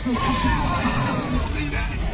Oh, my God.